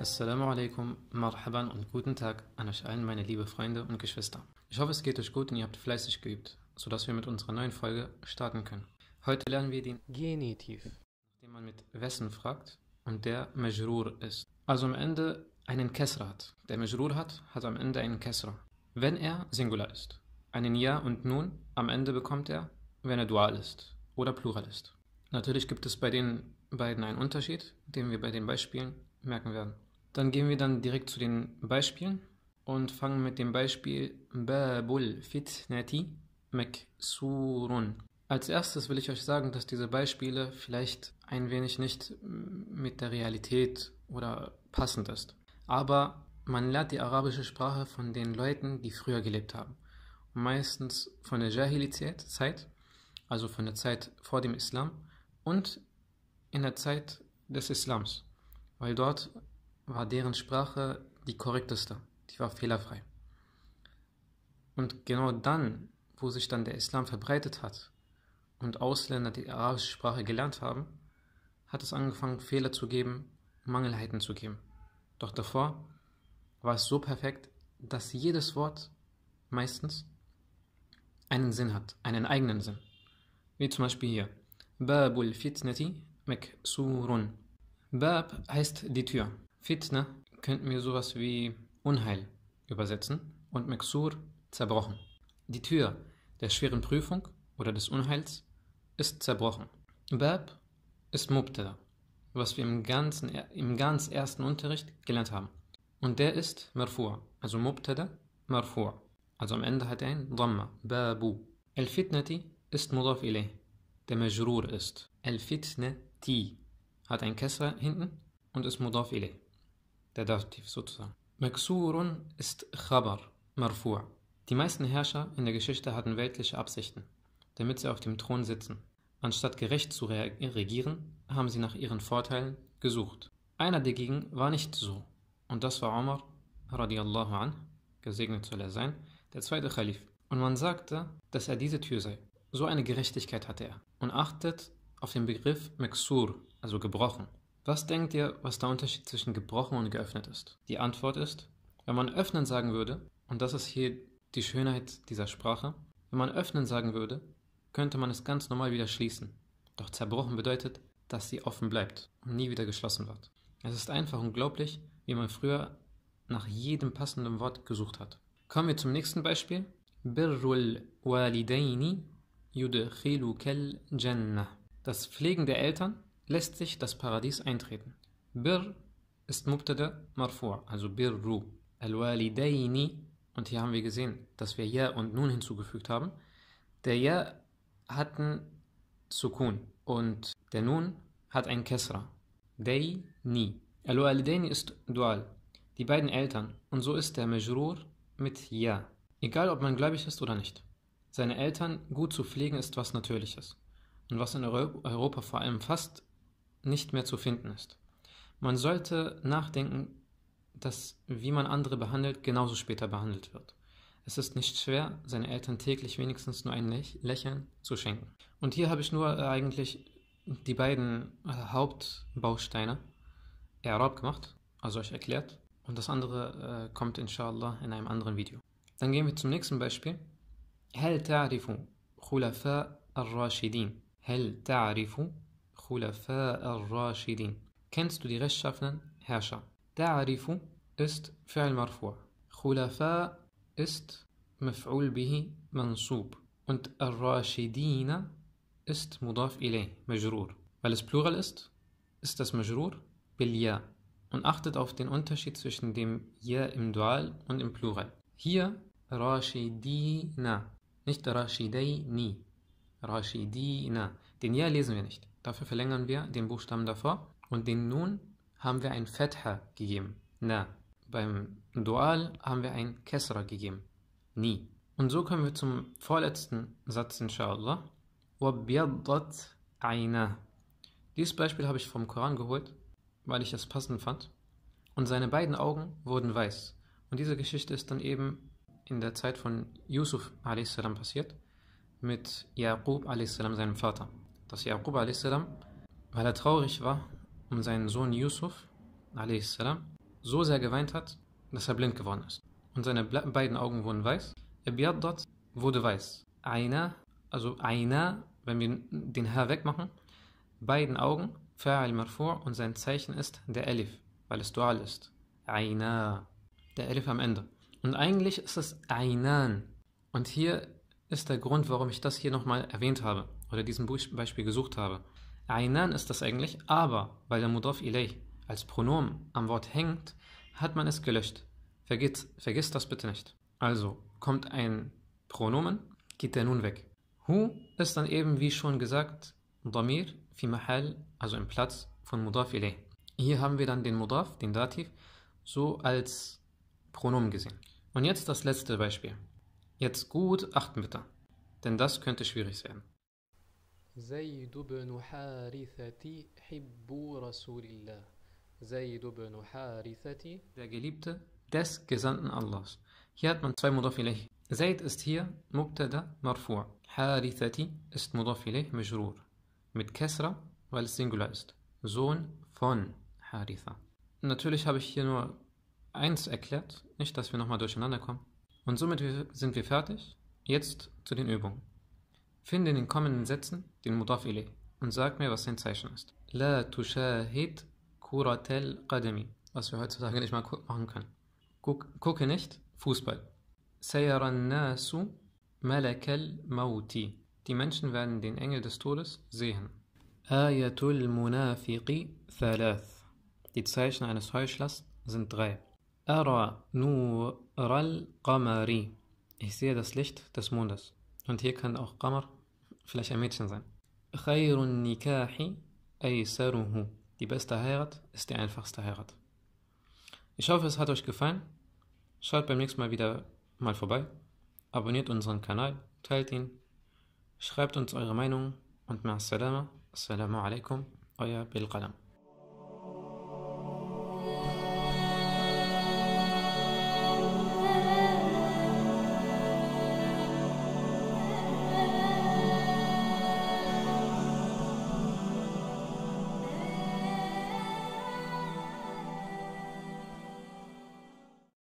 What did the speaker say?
Assalamu alaikum, marhaban und guten Tag an euch allen, meine liebe Freunde und Geschwister. Ich hoffe, es geht euch gut und ihr habt fleißig geübt, sodass wir mit unserer neuen Folge starten können. Heute lernen wir den Genitiv, nachdem man mit wessen fragt und der Majrur ist. Also am Ende einen Kesra hat. Der Majrur hat, hat am Ende einen Kesra. Wenn er Singular ist. Einen Ja und Nun am Ende bekommt er, wenn er Dual ist oder Plural ist. Natürlich gibt es bei den beiden einen Unterschied, den wir bei den Beispielen merken werden. Dann gehen wir dann direkt zu den Beispielen und fangen mit dem Beispiel Babul Fitnati Meksurun. Als erstes will ich euch sagen, dass diese Beispiele vielleicht ein wenig nicht mit der Realität oder passend ist. Aber man lernt die arabische Sprache von den Leuten, die früher gelebt haben. Meistens von der Jahilizät-Zeit, also von der Zeit vor dem Islam und in der Zeit des Islams, weil dort war deren Sprache die korrekteste, die war fehlerfrei. Und genau dann, wo sich dann der Islam verbreitet hat und Ausländer die arabische Sprache gelernt haben, hat es angefangen, Fehler zu geben, Mangelheiten zu geben. Doch davor war es so perfekt, dass jedes Wort meistens einen Sinn hat, einen eigenen Sinn. Wie zum Beispiel hier. Babul fitnati meksurun. Bab heißt die Tür. Fitna könnten wir sowas wie Unheil übersetzen und Meksur zerbrochen. Die Tür der schweren Prüfung oder des Unheils ist zerbrochen. Bab ist Mubtada, was wir im, ganzen, im ganz ersten Unterricht gelernt haben. Und der ist Marfu', also Mubtada, Marfu'. Also am Ende hat er ein Dhamma, Babu. El-Fitnati ist Mudaf ilayh, der Majrur ist. El-Fitnati hat ein Kesser hinten und ist Mudaf ilayh der Dativ sozusagen. Maksurun ist Khabar, Marfu'. Die meisten Herrscher in der Geschichte hatten weltliche Absichten, damit sie auf dem Thron sitzen. Anstatt gerecht zu regieren, haben sie nach ihren Vorteilen gesucht. Einer dagegen war nicht so, und das war Omar, radiallahu an, gesegnet soll er sein, der zweite Khalif. Und man sagte, dass er diese Tür sei. So eine Gerechtigkeit hatte er. Und achtet auf den Begriff Meksur, also gebrochen. Was denkt ihr, was der Unterschied zwischen gebrochen und geöffnet ist? Die Antwort ist, wenn man öffnen sagen würde, und das ist hier die Schönheit dieser Sprache, wenn man öffnen sagen würde, könnte man es ganz normal wieder schließen. Doch zerbrochen bedeutet, dass sie offen bleibt und nie wieder geschlossen wird. Es ist einfach unglaublich, wie man früher nach jedem passenden Wort gesucht hat. Kommen wir zum nächsten Beispiel. Birrul walidaini yudkhilukal jannah. Das Pflegen der Eltern lässt sich das Paradies eintreten. Bir ist Mubtada Marfu', also Birru. Al-Walidaini, und hier haben wir gesehen, dass wir Ja und Nun hinzugefügt haben. Der Ja hat ein Sukun und der Nun hat ein Kesra. Dei, ni. Al-Walidaini ist Dual, die beiden Eltern, und so ist der Majrur mit Ja. Egal, ob man gläubig ist oder nicht. Seine Eltern gut zu pflegen ist was Natürliches. Und was in Europa vor allem fast nicht mehr zu finden ist. Man sollte nachdenken, dass wie man andere behandelt, genauso später behandelt wird. Es ist nicht schwer, seine Eltern täglich wenigstens nur ein Lächeln zu schenken. Und hier habe ich nur äh, eigentlich die beiden äh, Hauptbausteine Arab gemacht, also euch erklärt. Und das andere äh, kommt inshallah in einem anderen Video. Dann gehen wir zum nächsten Beispiel. هل تعرف خلفاء الراشدين هل تعرف Khulafa al-Rashidin. Kennst du die rechtschaffenen Herrscher? Ta'arifu ist Fi'al Marfu'. Khulafa ist Maf'ul bihi Mansub. Und Al-Rashidina ist Mudaf ilay, Majrur. Weil es Plural ist, ist das Majrur bil Ja. Und achtet auf den Unterschied zwischen dem Ja im Dual und im Plural. Hier Rashidina, nicht Rashidaini. Rashidina. Den Ja lesen wir nicht. Dafür verlängern wir den Buchstaben davor und den Nun haben wir ein Fetha gegeben. Na. Beim Dual haben wir ein Kesra gegeben. Ni. Und so kommen wir zum vorletzten Satz, inshallah. وَبْيَضَّتْ عَيْنَهُ Dieses Beispiel habe ich vom Koran geholt, weil ich es passend fand. und seine beiden Augen wurden weiß. Und diese Geschichte ist dann eben in der Zeit von Yusuf a.s. passiert, mit Yaqub a.s., seinem Vater. Dass Yaqub a.s., weil er traurig war um seinen Sohn Yusuf a.s., so sehr geweint hat, dass er blind geworden ist. Und seine beiden Augen wurden weiß. Ibyadat wurde weiß. Aina, also Aina, wenn wir den H wegmachen, beiden Augen, Fa'al Marfu' und sein Zeichen ist der Elif, weil es dual ist. Aina, der Elif am Ende. Und eigentlich ist es Ainan. Und hier ist der Grund, warum ich das hier nochmal erwähnt habe oder diesen Beispiel gesucht habe. Ainan ist das eigentlich, aber weil der Mudaf ilayh als Pronomen am Wort hängt, hat man es gelöscht. Vergiss, vergiss das bitte nicht. Also kommt ein Pronomen, geht der nun weg. Hu ist dann eben, wie schon gesagt, Damir fi mahal, also im Platz von Mudaf ilayh. Hier haben wir dann den Mudaf, den Dativ, so als Pronomen gesehen. Und jetzt das letzte Beispiel. Jetzt gut achten bitte, denn das könnte schwierig werden. زيد بن حارثة حب رسول الله زيد بن حارثة Der Geliebte des Gesandten Allahs. Hier hat man zwei Mudaf ilayh. Zaid ist hier Mubtada Marfu' Harithati ist Mudaf ilayh Majrur. Mit Kesra, weil es Singular ist. Sohn von Haritha. Natürlich habe ich hier nur eins erklärt, nicht, dass wir nochmal durcheinander kommen. Und somit sind wir fertig. Jetzt zu den Übungen. Finde in den kommenden Sätzen den Mudaf ilayh und sag mir, was sein Zeichen ist. La tushahid kuratel qadami, was wir heutzutage nicht mal machen können. Guck, gucke nicht, Fußball. Die Menschen werden den Engel des Todes sehen. Ayatul munafiqi thalath. Die Zeichen eines Heuchlers sind drei. Ara nural qamari. Ich sehe das Licht des Mondes. Und hier kann auch Qamar vielleicht ein Mädchen sein. Khairun nikahi aysaruhu. Die beste Heirat ist die einfachste Heirat. Ich hoffe, es hat euch gefallen. Schaut beim nächsten Mal wieder mal vorbei. Abonniert unseren Kanal, teilt ihn, schreibt uns eure Meinung und ma'as salama. Assalamu alaikum, euer Bilqalam.